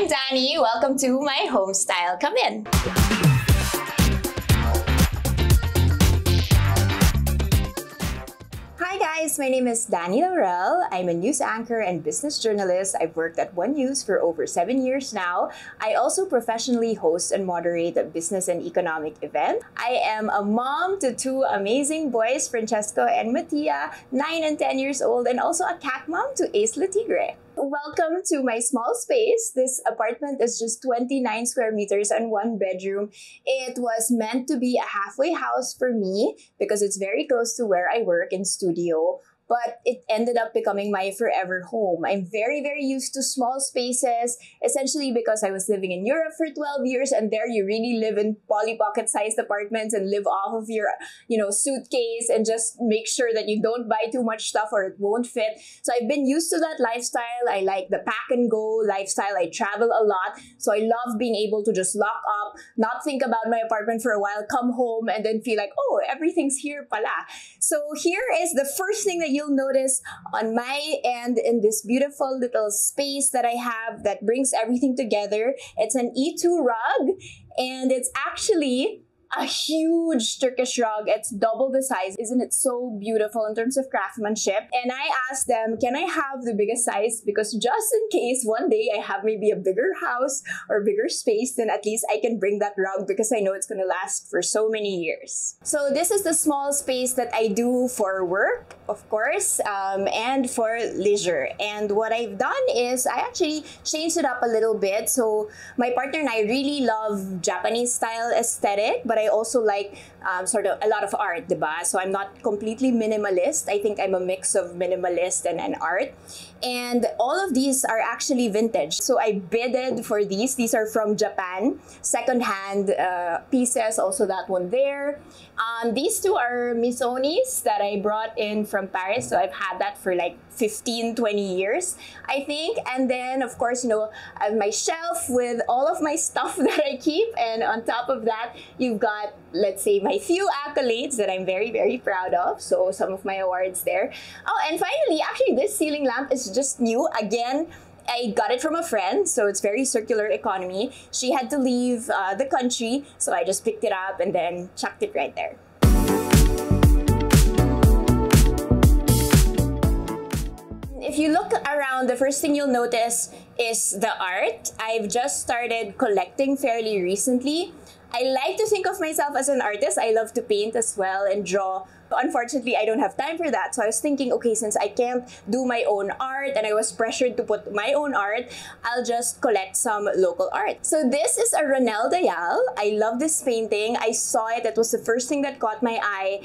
I'm Danie. Welcome to my home style. Come in. Hi guys, my name is Danie Laurel. I'm a news anchor and business journalist. I've worked at One News for over seven years now. I also professionally host and moderate a business and economic event. I am a mom to two amazing boys, Francesco and Mattia, 9 and 10 years old, and also a cat mom to Ace Latigre. Welcome to my small space. This apartment is just 29 square meters and one bedroom. It was meant to be a halfway house for me because it's very close to where I work in studio but it ended up becoming my forever home. I'm very, very used to small spaces, essentially because I was living in Europe for 12 years, and there you really live in Polly Pocket sized apartments and live off of your, you know, suitcase and just make sure that you don't buy too much stuff or it won't fit. So I've been used to that lifestyle. I like the pack and go lifestyle. I travel a lot. So I love being able to just lock up, not think about my apartment for a while, come home, and then feel like, oh, everything's here pala. So here is the first thing that you you'll notice on my end in this beautiful little space that I have that brings everything together. It's an E2 rug and it's actually a huge Turkish rug. It's double the size. Isn't it so beautiful in terms of craftsmanship? And I asked them, can I have the biggest size? Because just in case one day I have maybe a bigger house or bigger space, then at least I can bring that rug because I know it's going to last for so many years. So this is the small space that I do for work, of course, um, and for leisure. And what I've done is I actually changed it up a little bit. So my partner and I really love Japanese style aesthetic, but I also like um, sort of a lot of art, diba? So I'm not completely minimalist. I think I'm a mix of minimalist and, and art. And all of these are actually vintage. So I bidded for these. These are from Japan, secondhand uh, pieces, also that one there. Um, these two are Missonis that I brought in from Paris. So I've had that for like 15, 20 years, I think. And then, of course, you know, I have my shelf with all of my stuff that I keep. And on top of that, you've got, let's say, my few accolades that I'm very, very proud of. So some of my awards there. Oh, and finally, actually, this ceiling lamp is just new. Again, I got it from a friend, so it's very circular economy. She had to leave uh, the country, so I just picked it up and then chucked it right there. If you look around, the first thing you'll notice is the art. I've just started collecting fairly recently. I like to think of myself as an artist. I love to paint as well and draw unfortunately, I don't have time for that. So I was thinking, okay, since I can't do my own art and I was pressured to put my own art, I'll just collect some local art. So this is a Ronel Dayal. I love this painting. I saw it. It was the first thing that caught my eye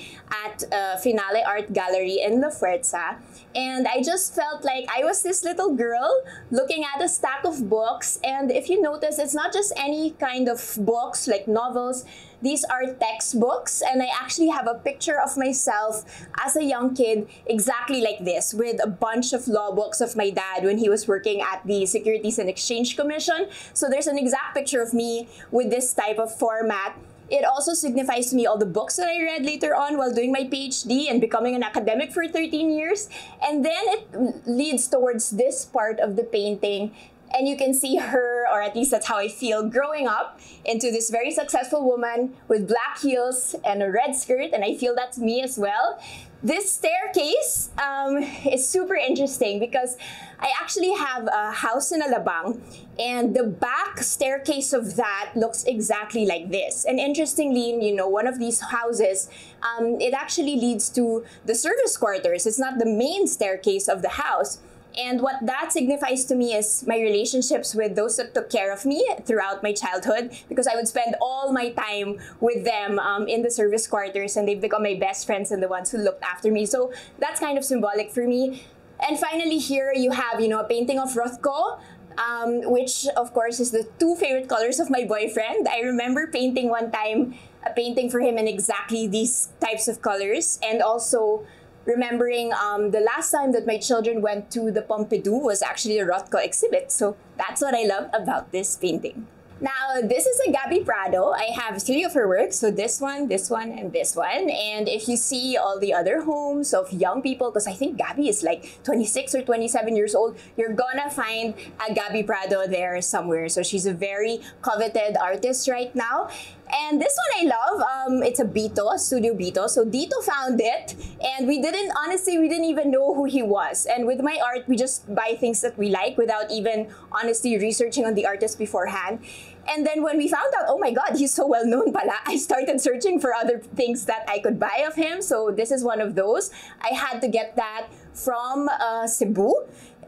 at uh, Finale Art Gallery in La Fuerza. And I just felt like I was this little girl looking at a stack of books. And if you notice, it's not just any kind of books like novels. These are textbooks, and I actually have a picture of myself as a young kid exactly like this with a bunch of law books of my dad when he was working at the Securities and Exchange Commission. So there's an exact picture of me with this type of format. It also signifies to me all the books that I read later on while doing my PhD and becoming an academic for 13 years. And then it leads towards this part of the painting and you can see her, or at least that's how I feel, growing up into this very successful woman with black heels and a red skirt, and I feel that's me as well. This staircase um, is super interesting because I actually have a house in Alabang, and the back staircase of that looks exactly like this. And interestingly, you know, one of these houses, um, it actually leads to the service quarters. It's not the main staircase of the house and what that signifies to me is my relationships with those that took care of me throughout my childhood, because I would spend all my time with them um, in the service quarters, and they've become my best friends and the ones who looked after me. So that's kind of symbolic for me. And finally, here you have, you know, a painting of Rothko, um, which of course is the two favorite colors of my boyfriend. I remember painting one time a painting for him in exactly these types of colors, and also remembering um, the last time that my children went to the Pompidou was actually a Rothko exhibit. So that's what I love about this painting. Now, this is a Gabby Prado. I have three of her works. So this one, this one, and this one. And if you see all the other homes of young people, because I think Gabby is like 26 or 27 years old, you're gonna find a Gabby Prado there somewhere. So she's a very coveted artist right now. And this one I love. Um, it's a Bito, Studio Bito. So Dito found it, and we didn't honestly we didn't even know who he was. And with my art, we just buy things that we like without even honestly researching on the artist beforehand. And then when we found out, oh my God, he's so well known pala, I started searching for other things that I could buy of him. So this is one of those. I had to get that from uh, Cebu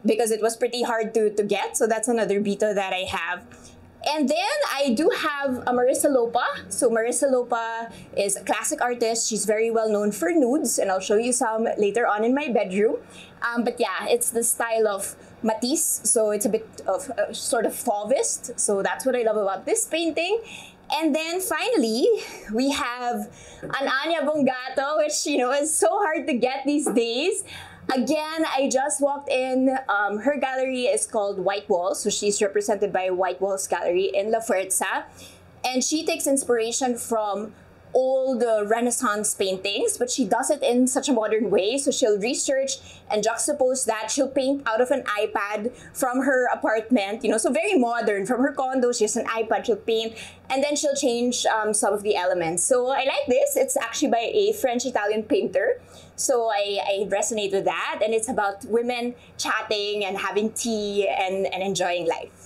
because it was pretty hard to, to get. So that's another Bito that I have. And then I do have a Marissa Lopa. So Marissa Lopa is a classic artist. She's very well known for nudes, and I'll show you some later on in my bedroom. Um, but yeah, it's the style of Matisse, so it's a bit of a sort of Fauvist. So that's what I love about this painting. And then finally, we have an Anya Bungato, which you know is so hard to get these days. Again, I just walked in. Um, her gallery is called White Walls, so she's represented by White Walls Gallery in La Fuerza. And she takes inspiration from old uh, Renaissance paintings, but she does it in such a modern way. So she'll research and juxtapose that. She'll paint out of an iPad from her apartment, you know, so very modern. From her condo, she has an iPad, she'll paint, and then she'll change um, some of the elements. So I like this. It's actually by a French-Italian painter. So I, I resonate with that. And it's about women chatting and having tea and, and enjoying life.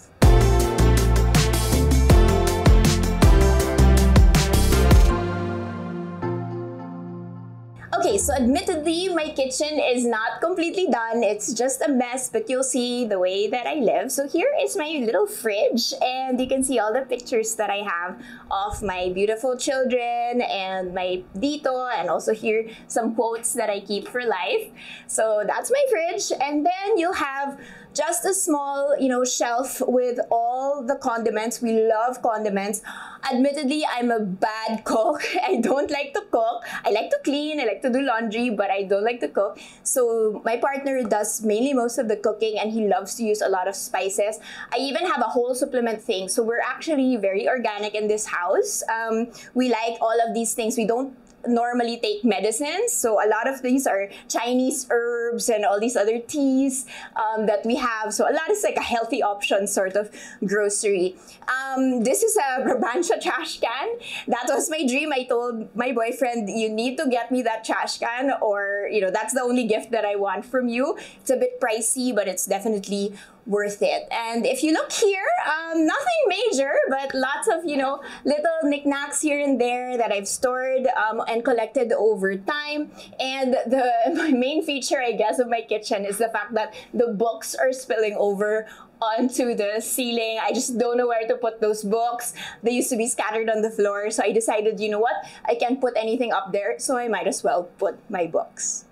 Okay, so admittedly, my kitchen is not completely done. It's just a mess, but you'll see the way that I live. So here is my little fridge, and you can see all the pictures that I have of my beautiful children and my dito, and also here some quotes that I keep for life. So that's my fridge, and then you'll have just a small, you know, shelf with all the condiments. We love condiments. Admittedly, I'm a bad cook. I don't like to cook. I like to clean, I like to do laundry, but I don't like to cook. So my partner does mainly most of the cooking and he loves to use a lot of spices. I even have a whole supplement thing. So we're actually very organic in this house. Um, we like all of these things. We don't normally take medicines. So a lot of these are Chinese herbs and all these other teas um, that we have. So a lot is like a healthy option sort of grocery. Um, this is a Brabantia trash can. That was my dream. I told my boyfriend, you need to get me that trash can or, you know, that's the only gift that I want from you. It's a bit pricey, but it's definitely worth it. And if you look here, um, nothing major, but lots of, you know, little knickknacks here and there that I've stored um, and collected over time. And the my main feature, I guess, of my kitchen is the fact that the books are spilling over onto the ceiling. I just don't know where to put those books. They used to be scattered on the floor. So I decided, you know what? I can't put anything up there, so I might as well put my books.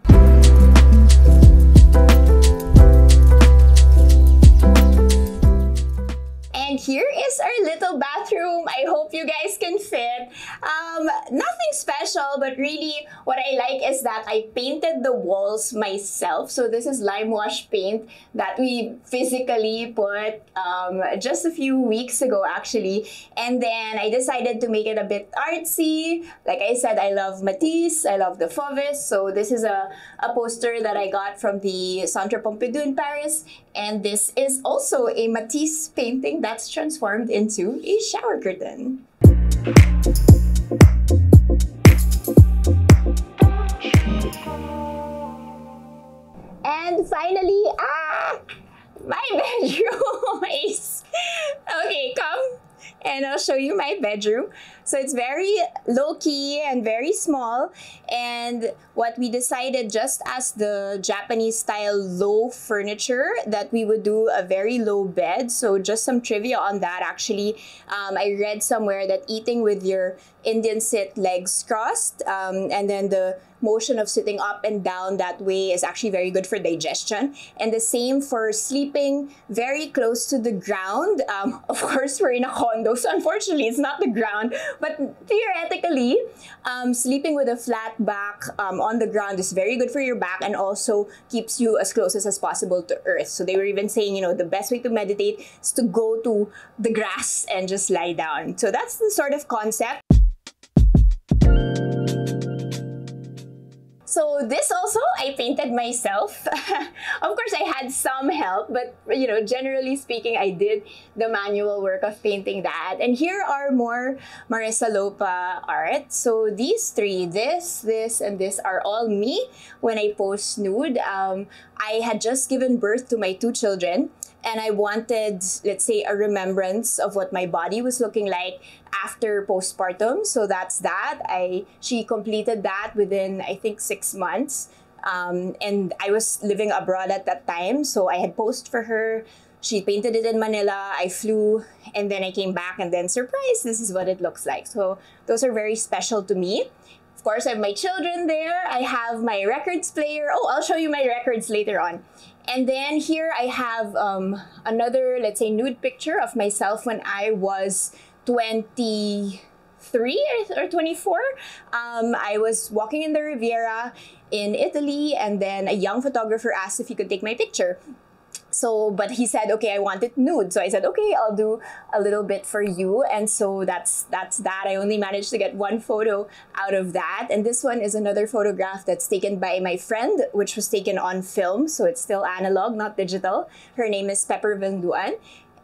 And here is our little bathroom. I hope you guys can fit. Um, nothing special, but really what I like is that I painted the walls myself. So this is lime wash paint that we physically put um, just a few weeks ago actually. And then I decided to make it a bit artsy. Like I said, I love Matisse, I love the Fauvist. So this is a, a poster that I got from the Centre Pompidou in Paris. And this is also a Matisse painting that's transformed into a shower curtain. And finally, ah, my bedroom is okay. Come and I'll show you my bedroom. So it's very low key and very small. And what we decided, just as the Japanese style low furniture, that we would do a very low bed. So just some trivia on that actually. Um, I read somewhere that eating with your Indian sit legs crossed um, and then the motion of sitting up and down that way is actually very good for digestion. And the same for sleeping very close to the ground. Um, of course, we're in a condo, so unfortunately, it's not the ground. But theoretically, um, sleeping with a flat back um, on the ground is very good for your back and also keeps you as close as possible to earth. So they were even saying, you know, the best way to meditate is to go to the grass and just lie down. So that's the sort of concept. So this also I painted myself. of course I had some help, but you know, generally speaking, I did the manual work of painting that. And here are more Marisa Lopa art. So these three, this, this, and this are all me when I post nude. Um, I had just given birth to my two children and I wanted, let's say, a remembrance of what my body was looking like after postpartum. So that's that. I she completed that within I think six months, um, and I was living abroad at that time, so I had posed for her. She painted it in Manila. I flew, and then I came back, and then surprise, this is what it looks like. So those are very special to me. Of course, I have my children there. I have my records player. Oh, I'll show you my records later on. And then here I have um, another, let's say, nude picture of myself when I was 23 or 24. Um, I was walking in the Riviera in Italy, and then a young photographer asked if he could take my picture so but he said okay i want it nude. So i said okay i'll do a little bit for you. And so that's that's that. I only managed to get one photo out of that. And this one is another photograph that's taken by my friend which was taken on film. So it's still analog not digital. Her name is pepper venduan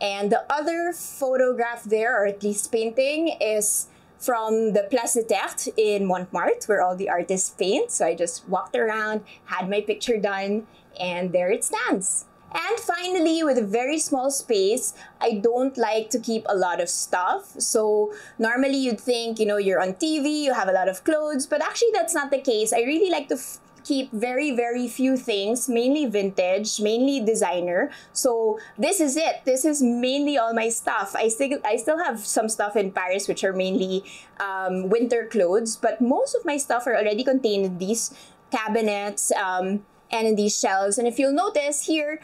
and the other photograph there or at least painting is from the Place des Tertres in Montmartre, where all the artists paint. So I just walked around, had my picture done, and there it stands. And finally, with a very small space, I don't like to keep a lot of stuff. So normally you'd think, you know, you're on TV, you have a lot of clothes, but actually that's not the case. I really like to keep very, very few things, mainly vintage, mainly designer. So this is it. This is mainly all my stuff. I still, I still have some stuff in Paris, which are mainly um, winter clothes, but most of my stuff are already contained in these cabinets um, and in these shelves. And if you'll notice here,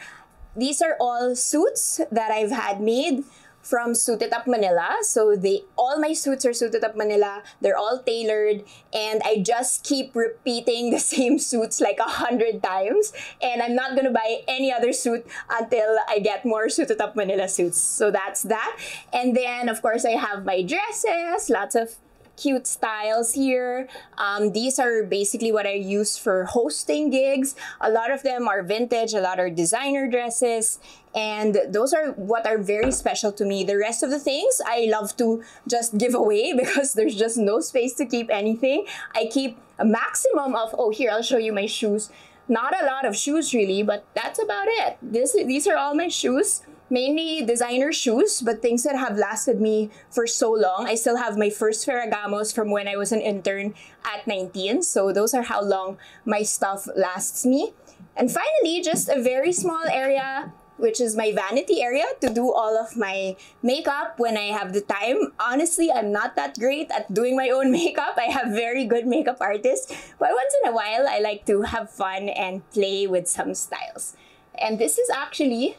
these are all suits that I've had made from Suited Up Manila. So they all my suits are Suited Up Manila. They're all tailored and I just keep repeating the same suits like a hundred times. And I'm not gonna buy any other suit until I get more Suited Up Manila suits. So that's that. And then of course I have my dresses, lots of cute styles here. Um, these are basically what I use for hosting gigs. A lot of them are vintage, a lot are designer dresses, and those are what are very special to me. The rest of the things I love to just give away because there's just no space to keep anything. I keep a maximum of, oh, here, I'll show you my shoes. Not a lot of shoes really, but that's about it. This, these are all my shoes mainly designer shoes, but things that have lasted me for so long. I still have my first Ferragamos from when I was an intern at 19. So those are how long my stuff lasts me. And finally, just a very small area which is my vanity area to do all of my makeup when I have the time. Honestly, I'm not that great at doing my own makeup. I have very good makeup artists, but once in a while, I like to have fun and play with some styles. And this is actually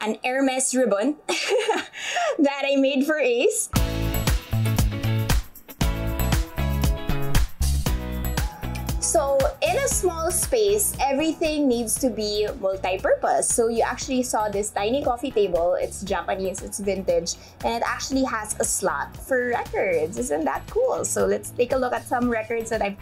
an Hermes ribbon that I made for Ace. So in a small space, everything needs to be multi-purpose. So you actually saw this tiny coffee table. It's Japanese, it's vintage, and it actually has a slot for records. Isn't that cool? So let's take a look at some records that I've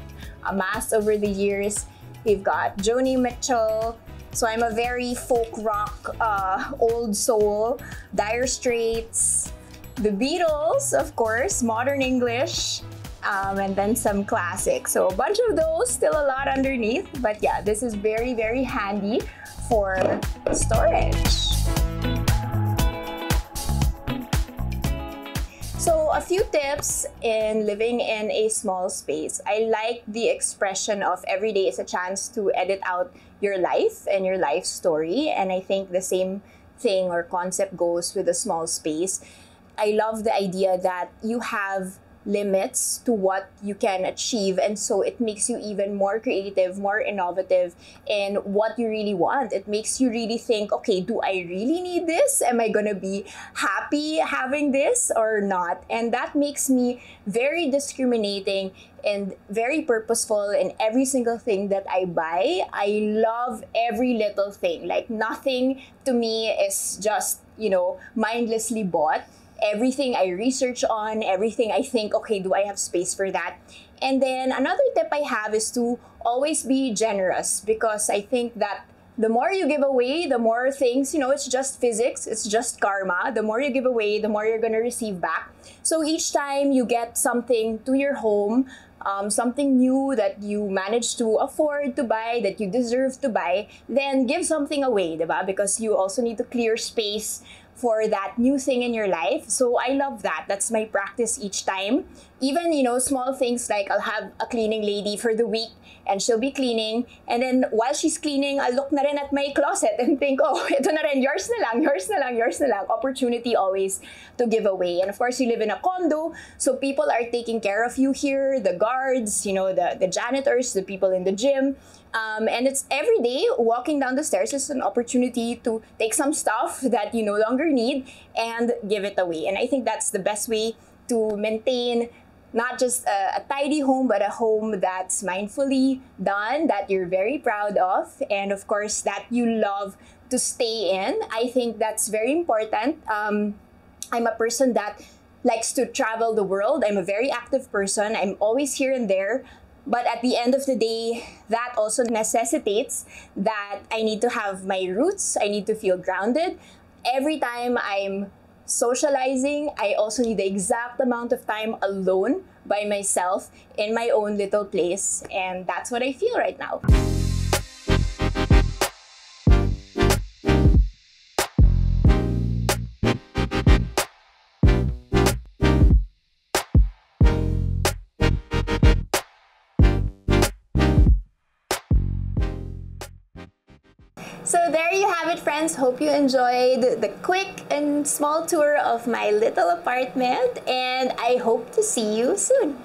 amassed over the years. We've got Joni Mitchell, so I'm a very folk rock, uh, old soul, Dire Straits, the Beatles, of course, modern English, um, and then some classics. So a bunch of those, still a lot underneath. But yeah, this is very, very handy for storage. A few tips in living in a small space. I like the expression of every day is a chance to edit out your life and your life story. And I think the same thing or concept goes with a small space. I love the idea that you have limits to what you can achieve and so it makes you even more creative more innovative in what you really want it makes you really think okay do i really need this am i going to be happy having this or not and that makes me very discriminating and very purposeful in every single thing that I buy. I love every little thing. Like nothing to me is just, you know, mindlessly bought everything I research on, everything I think, okay, do I have space for that? And then another tip I have is to always be generous because I think that the more you give away, the more things, you know, it's just physics, it's just karma. The more you give away, the more you're going to receive back. So each time you get something to your home, um, something new that you manage to afford to buy, that you deserve to buy, then give something away, diba? Because you also need to clear space for that new thing in your life. So I love that. That's my practice each time. Even, you know, small things like I'll have a cleaning lady for the week and she'll be cleaning. And then while she's cleaning, I'll look na rin at my closet and think, oh, ito na rin, yours na lang, yours na lang, yours na lang. Opportunity always to give away. And of course, you live in a condo, so people are taking care of you here, the guards, you know, the, the janitors, the people in the gym. Um, and it's every day walking down the stairs is an opportunity to take some stuff that you no longer need and give it away. And I think that's the best way to maintain not just a, a, tidy home, but a home that's mindfully done, that you're very proud of, and of course, that you love to stay in. I think that's very important. Um, I'm a person that likes to travel the world. I'm a very active person. I'm always here and there. But at the end of the day, that also necessitates that I need to have my roots. I need to feel grounded. Every time I'm socializing, I also need the exact amount of time alone by myself in my own little place. And that's what I feel right now. So there you have it, friends. Hope you enjoyed the quick and small tour of my little apartment, and I hope to see you soon.